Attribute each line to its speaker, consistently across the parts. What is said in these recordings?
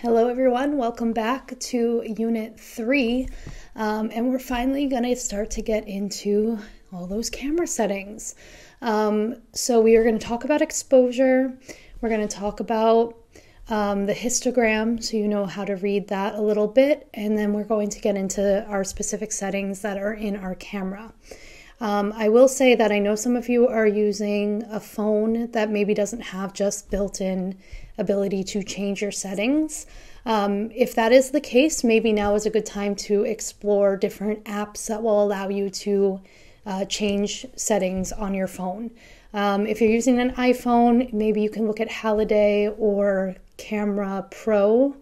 Speaker 1: Hello, everyone. Welcome back to Unit 3. Um, and we're finally going to start to get into all those camera settings. Um, so, we are going to talk about exposure. We're going to talk about um, the histogram so you know how to read that a little bit. And then we're going to get into our specific settings that are in our camera. Um, I will say that I know some of you are using a phone that maybe doesn't have just built in ability to change your settings. Um, if that is the case, maybe now is a good time to explore different apps that will allow you to uh, change settings on your phone. Um, if you're using an iPhone, maybe you can look at Halide or Camera Pro.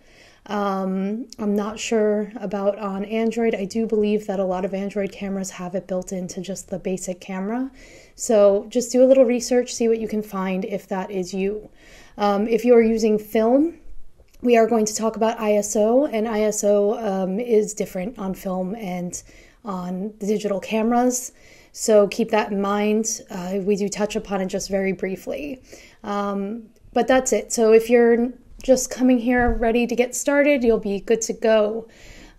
Speaker 1: Um, I'm not sure about on Android. I do believe that a lot of Android cameras have it built into just the basic camera. So just do a little research, see what you can find if that is you. Um, if you are using film, we are going to talk about ISO, and ISO um, is different on film and on the digital cameras. So keep that in mind. Uh, we do touch upon it just very briefly. Um, but that's it. So if you're just coming here ready to get started, you'll be good to go.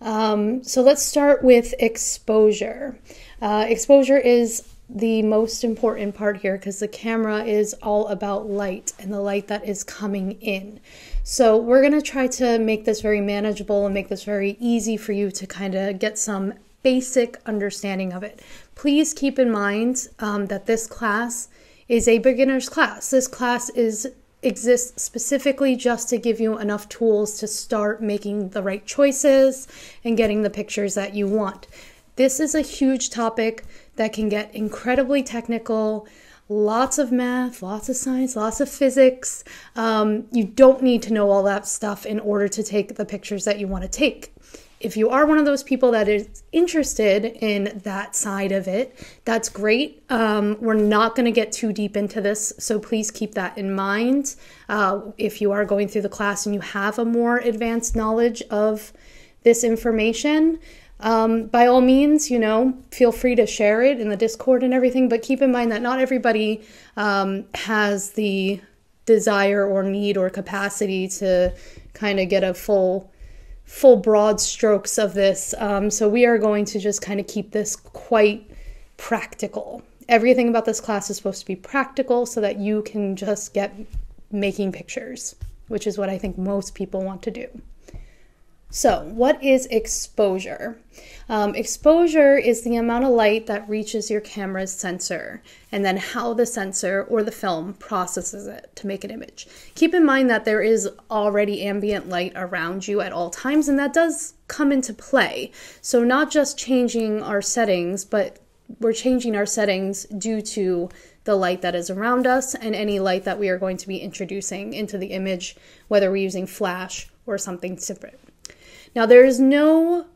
Speaker 1: Um, so let's start with exposure. Uh, exposure is the most important part here because the camera is all about light and the light that is coming in. So we're going to try to make this very manageable and make this very easy for you to kind of get some basic understanding of it. Please keep in mind um, that this class is a beginner's class. This class is exists specifically just to give you enough tools to start making the right choices and getting the pictures that you want. This is a huge topic that can get incredibly technical. Lots of math, lots of science, lots of physics. Um, you don't need to know all that stuff in order to take the pictures that you want to take. If you are one of those people that is interested in that side of it, that's great. Um, we're not going to get too deep into this, so please keep that in mind. Uh, if you are going through the class and you have a more advanced knowledge of this information, um, by all means, you know, feel free to share it in the Discord and everything, but keep in mind that not everybody um, has the desire or need or capacity to kind of get a full full broad strokes of this. Um, so we are going to just kind of keep this quite practical. Everything about this class is supposed to be practical so that you can just get making pictures which is what i think most people want to do so, what is exposure? Um, exposure is the amount of light that reaches your camera's sensor, and then how the sensor or the film processes it to make an image. Keep in mind that there is already ambient light around you at all times, and that does come into play. So, not just changing our settings, but we're changing our settings due to the light that is around us and any light that we are going to be introducing into the image, whether we're using flash or something different. Now, there is no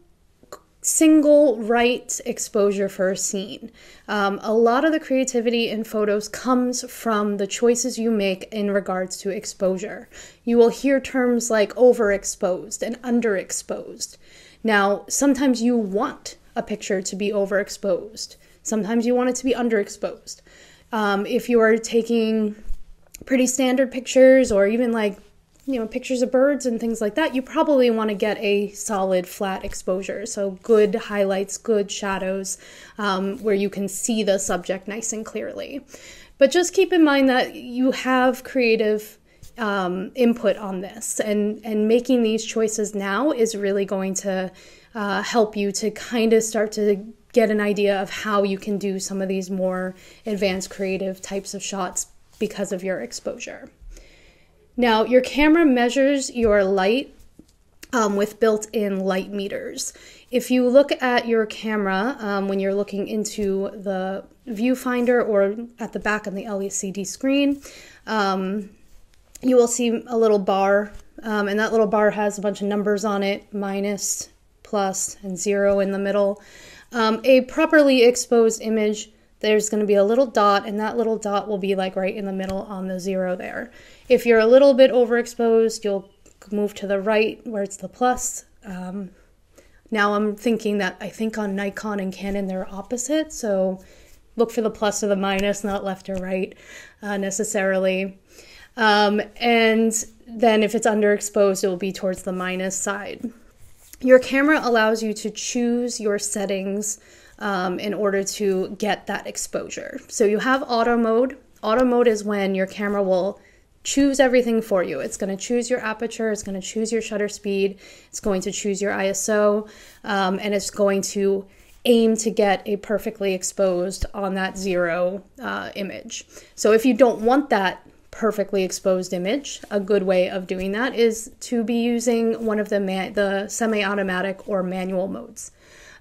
Speaker 1: single right exposure for a scene. Um, a lot of the creativity in photos comes from the choices you make in regards to exposure. You will hear terms like overexposed and underexposed. Now, sometimes you want a picture to be overexposed, sometimes you want it to be underexposed. Um, if you are taking pretty standard pictures or even like you know pictures of birds and things like that you probably want to get a solid flat exposure. So good highlights good shadows um, where you can see the subject nice and clearly. But just keep in mind that you have creative um, input on this and and making these choices now is really going to uh, help you to kind of start to get an idea of how you can do some of these more advanced creative types of shots because of your exposure now, your camera measures your light um, with built in light meters. If you look at your camera um, when you're looking into the viewfinder or at the back of the LCD screen, um, you will see a little bar, um, and that little bar has a bunch of numbers on it minus, plus, and zero in the middle. Um, a properly exposed image there's going to be a little dot, and that little dot will be like right in the middle on the zero there. If you're a little bit overexposed, you'll move to the right where it's the plus. Um, now I'm thinking that I think on Nikon and Canon they're opposite, so look for the plus or the minus, not left or right uh, necessarily. Um, and then if it's underexposed, it will be towards the minus side. Your camera allows you to choose your settings um, in order to get that exposure. So you have auto mode. Auto mode is when your camera will choose everything for you. It's going to choose your aperture, it's going to choose your shutter speed, it's going to choose your ISO, um, and it's going to aim to get a perfectly exposed on that zero uh, image. So if you don't want that perfectly exposed image, a good way of doing that is to be using one of the, the semi-automatic or manual modes.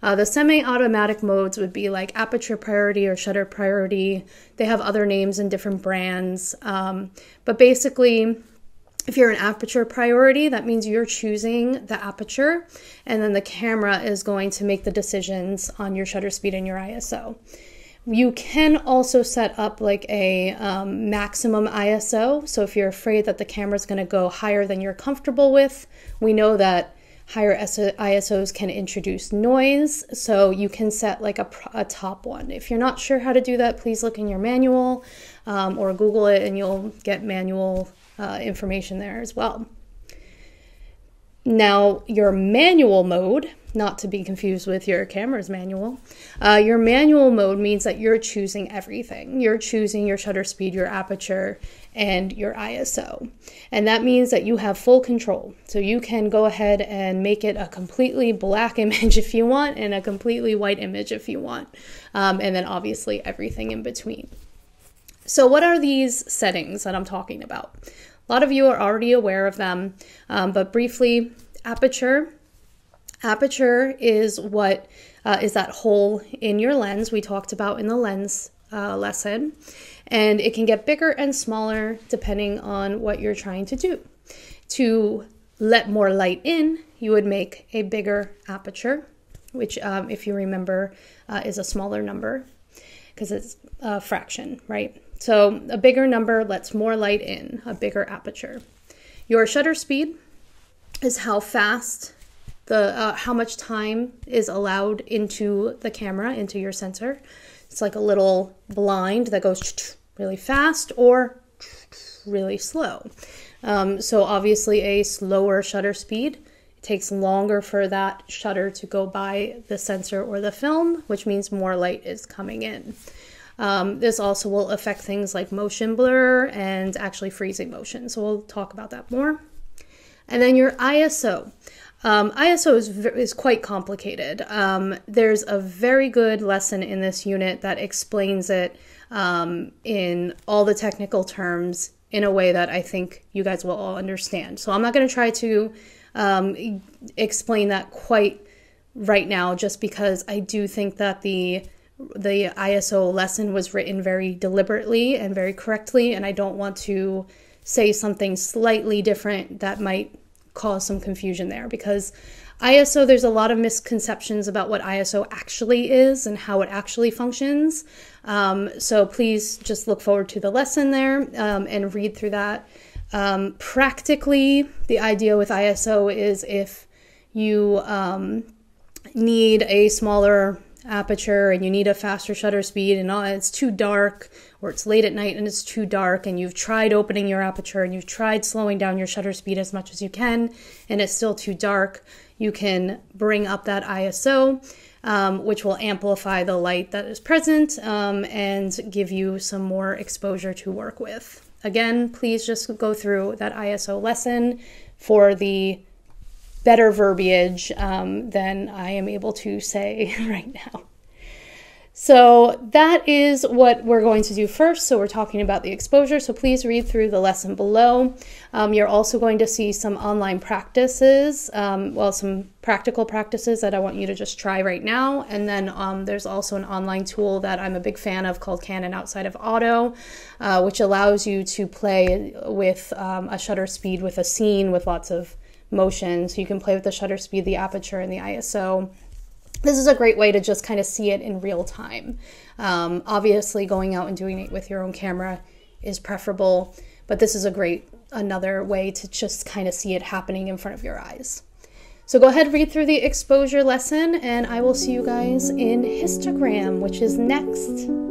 Speaker 1: Uh, the semi automatic modes would be like aperture priority or shutter priority. They have other names in different brands. Um, but basically, if you're an aperture priority, that means you're choosing the aperture, and then the camera is going to make the decisions on your shutter speed and your ISO. You can also set up like a um, maximum ISO. So if you're afraid that the camera is going to go higher than you're comfortable with, we know that higher ISOs can introduce noise, so you can set like a, a, top one. If you're not sure how to do that, please look in your manual um, or Google it and you'll get manual uh, information there as well. Now, your manual mode, not to be confused with your camera's manual, uh, your manual mode means that you're choosing everything. You're choosing your shutter speed, your aperture, and your ISO. And that means that you have full control. So you can go ahead and make it a completely black image if you want and a completely white image if you want. Um, and then obviously everything in between. So, what are these settings that I'm talking about? A lot of you are already aware of them, um, but briefly, aperture. Aperture is what uh, is that hole in your lens we talked about in the lens uh, lesson and it can get bigger and smaller depending on what you're trying to do. To let more light in, you would make a bigger aperture, which, um, if you remember, uh, is a smaller number because it's a fraction, right? So a bigger number lets more light in, a bigger aperture. Your shutter speed is how fast the uh, how much time is allowed into the camera into your sensor. It's like a little blind that goes really fast or really slow. Um, so obviously a slower shutter speed it takes longer for that shutter to go by the sensor or the film, which means more light is coming in. Um, this also will affect things like motion blur and actually freezing motion. So we'll talk about that more. And then your ISO. Um, ISO is, is quite complicated. Um, there's a very good lesson in this unit that explains it um, in all the technical terms in a way that I think you guys will all understand. So I'm not going to try to um, explain that quite right now, just because I do think that the the ISO lesson was written very deliberately and very correctly, and I don't want to say something slightly different that might cause some confusion there because ISO, there's a lot of misconceptions about what ISO actually is and how it actually functions. Um, so please just look forward to the lesson there um, and read through that. Um, practically, the idea with ISO is if you um, need a smaller aperture and you need a faster shutter speed and all, it's too dark or it's late at night and it's too dark and you've tried opening your aperture and you've tried slowing down your shutter speed as much as you can and it's still too dark, you can bring up that ISO, um, which will amplify the light that is present um, and give you some more exposure to work with. Again, please just go through that ISO lesson for the better verbiage um, than I am able to say right now. So that is what we're going to do first. So we're talking about the exposure. So please read through the lesson below. Um, you're also going to see some online practices, um, well, some practical practices that I want you to just try right now. And then um, there's also an online tool that I'm a big fan of called Canon Outside of Auto, uh, which allows you to play with um, a shutter speed with a scene with lots of motion. So you can play with the shutter speed, the aperture, and the ISO. This is a great way to just kind of see it in real time. Um, obviously, going out and doing it with your own camera is preferable, but this is a great another way to just kind of see it happening in front of your eyes. So go ahead, read through the exposure lesson, and I will see you guys in histogram, which is next.